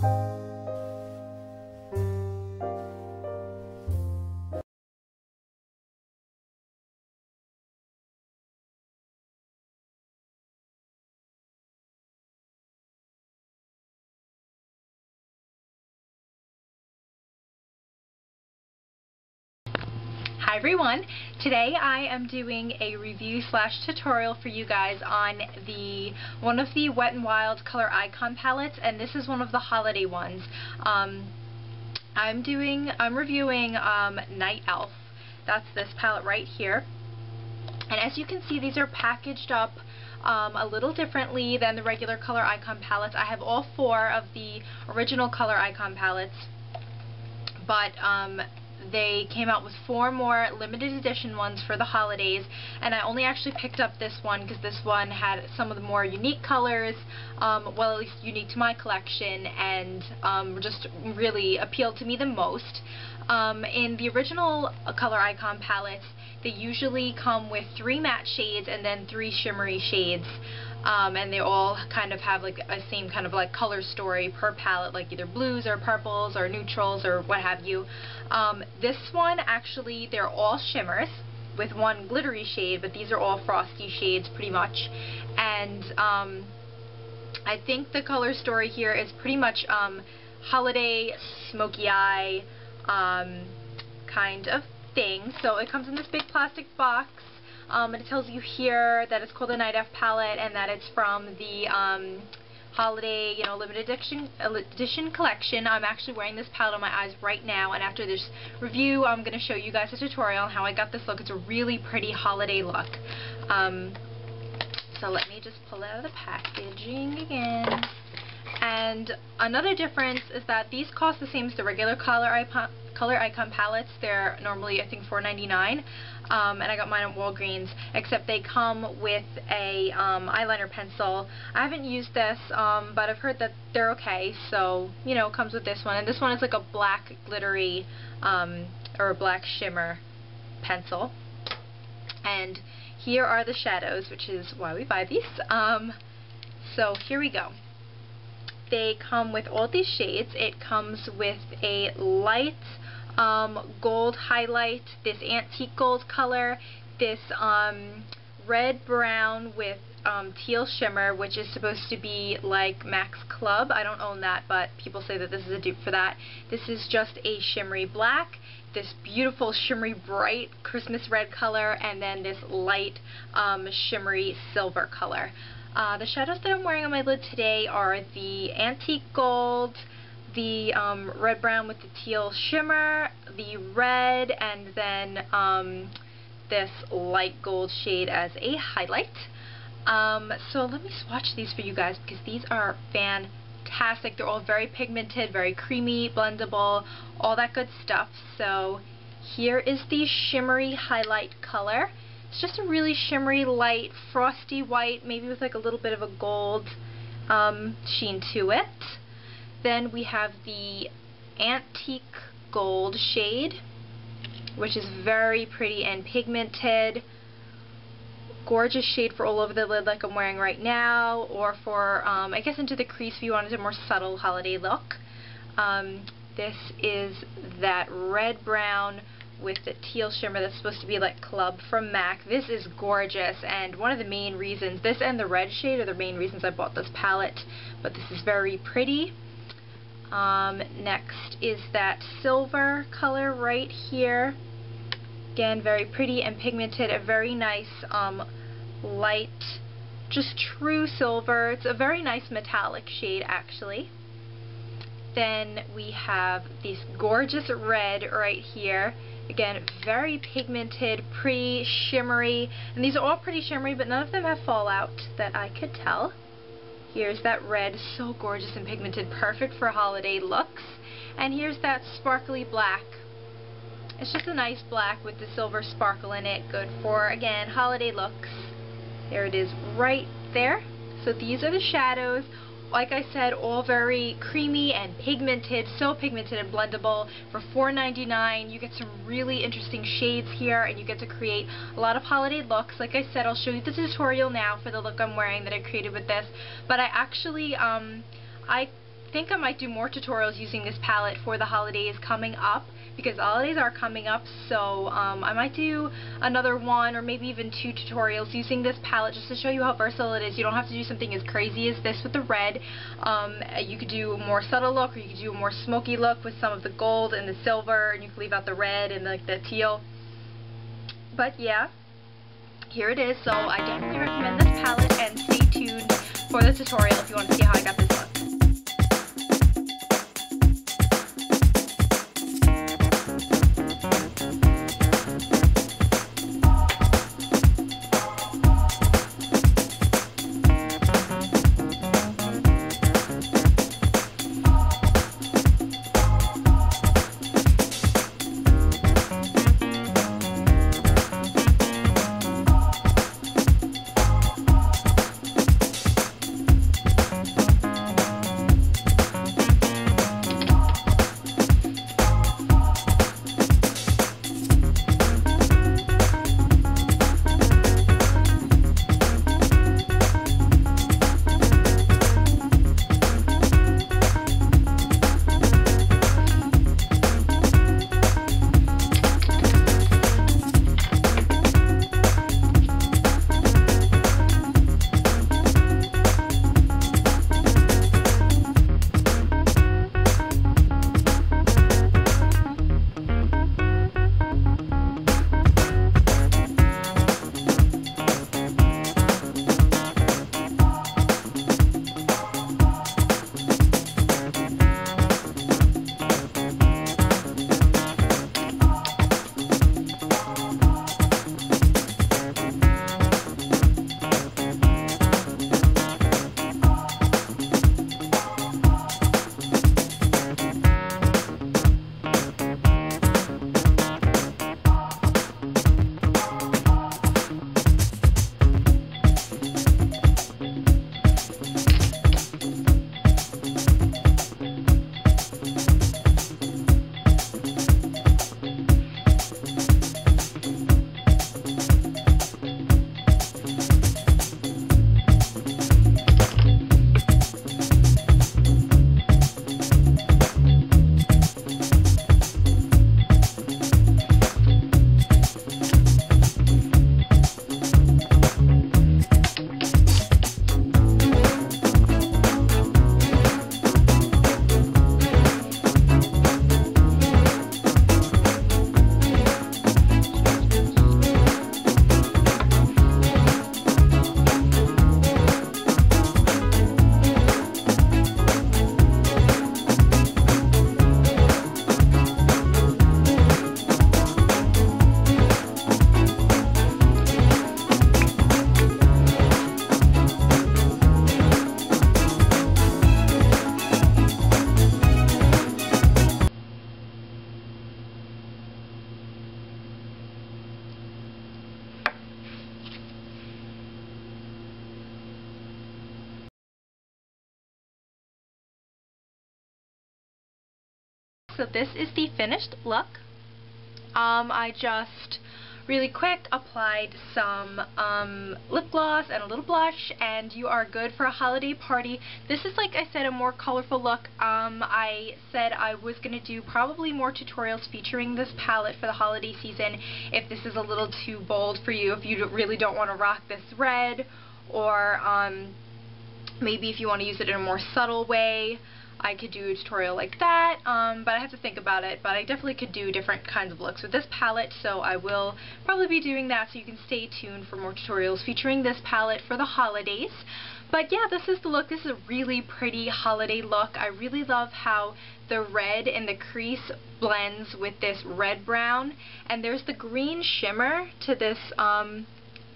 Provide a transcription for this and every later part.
thank you Hi everyone! Today I am doing a review slash tutorial for you guys on the one of the Wet n Wild color icon palettes and this is one of the holiday ones. Um, I'm doing, I'm reviewing um, Night Elf. That's this palette right here. And as you can see these are packaged up um, a little differently than the regular color icon palettes. I have all four of the original color icon palettes but um, they came out with four more limited edition ones for the holidays and I only actually picked up this one because this one had some of the more unique colors um, well at least unique to my collection and um, just really appealed to me the most. Um, in the original color icon palettes they usually come with three matte shades and then three shimmery shades um, and they all kind of have like a same kind of like color story per palette, like either blues or purples or neutrals or what have you. Um, this one actually, they're all shimmers with one glittery shade, but these are all frosty shades pretty much. And um, I think the color story here is pretty much um, holiday, smoky eye um, kind of thing. So it comes in this big plastic box. Um, and it tells you here that it's called the Night Elf palette and that it's from the um, holiday, you know, limited edition, edition collection. I'm actually wearing this palette on my eyes right now, and after this review, I'm going to show you guys a tutorial on how I got this look. It's a really pretty holiday look. Um, so let me just pull out of the packaging again. And another difference is that these cost the same as the regular color icon, color icon palettes. They're normally, I think, $4.99 um, and I got mine at Walgreens, except they come with a um, eyeliner pencil. I haven't used this, um, but I've heard that they're okay, so, you know, it comes with this one. And this one is like a black glittery, um, or a black shimmer pencil. And here are the shadows, which is why we buy these. Um, so here we go. They come with all these shades. It comes with a light um, gold highlight, this antique gold color, this um, red brown with um, teal shimmer, which is supposed to be like MAC's Club. I don't own that, but people say that this is a dupe for that. This is just a shimmery black, this beautiful shimmery bright Christmas red color, and then this light um, shimmery silver color. Uh, the shadows that I'm wearing on my lid today are the antique gold, the um, red brown with the teal shimmer, the red, and then um, this light gold shade as a highlight. Um, so let me swatch these for you guys because these are fantastic. They're all very pigmented, very creamy, blendable, all that good stuff. So here is the shimmery highlight color. It's just a really shimmery, light, frosty white, maybe with like a little bit of a gold um, sheen to it. Then we have the Antique Gold shade, which is very pretty and pigmented. Gorgeous shade for all over the lid like I'm wearing right now, or for, um, I guess, into the crease if you wanted a more subtle holiday look. Um, this is that red-brown with the teal shimmer that's supposed to be like Club from MAC. This is gorgeous and one of the main reasons, this and the red shade are the main reasons I bought this palette, but this is very pretty. Um, next is that silver color right here. Again, very pretty and pigmented, a very nice um, light, just true silver. It's a very nice metallic shade actually. Then we have this gorgeous red right here. Again, very pigmented, pretty, shimmery. And these are all pretty shimmery, but none of them have fallout that I could tell. Here's that red, so gorgeous and pigmented, perfect for holiday looks. And here's that sparkly black. It's just a nice black with the silver sparkle in it, good for, again, holiday looks. There it is right there. So these are the shadows like I said, all very creamy and pigmented, so pigmented and blendable. For $4.99, you get some really interesting shades here, and you get to create a lot of holiday looks. Like I said, I'll show you the tutorial now for the look I'm wearing that I created with this, but I actually, um, I think I might do more tutorials using this palette for the holidays coming up because holidays are coming up so um, I might do another one or maybe even two tutorials using this palette just to show you how versatile it is. You don't have to do something as crazy as this with the red. Um, you could do a more subtle look or you could do a more smoky look with some of the gold and the silver and you could leave out the red and like the teal. But yeah, here it is. So I definitely recommend this palette and stay tuned for the tutorial if you want to see how I got this look. So this is the finished look. Um, I just really quick applied some um, lip gloss and a little blush and you are good for a holiday party. This is like I said a more colorful look. Um, I said I was going to do probably more tutorials featuring this palette for the holiday season if this is a little too bold for you, if you really don't want to rock this red or um, maybe if you want to use it in a more subtle way. I could do a tutorial like that, um, but I have to think about it, but I definitely could do different kinds of looks with this palette, so I will probably be doing that, so you can stay tuned for more tutorials featuring this palette for the holidays. But yeah, this is the look. This is a really pretty holiday look. I really love how the red in the crease blends with this red brown, and there's the green shimmer to this, um,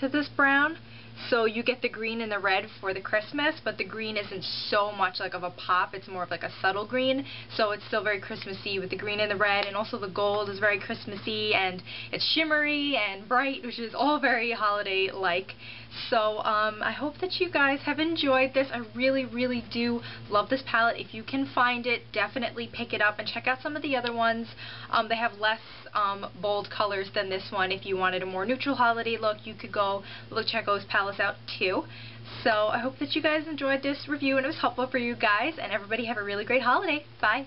to this brown. So you get the green and the red for the Christmas, but the green isn't so much like of a pop. It's more of like a subtle green. So it's still very Christmassy with the green and the red, and also the gold is very Christmassy, and it's shimmery and bright, which is all very holiday-like. So um, I hope that you guys have enjoyed this. I really, really do love this palette. If you can find it, definitely pick it up and check out some of the other ones. Um, they have less um, bold colors than this one. If you wanted a more neutral holiday look, you could go look check those palettes out too. So I hope that you guys enjoyed this review and it was helpful for you guys. And everybody have a really great holiday. Bye.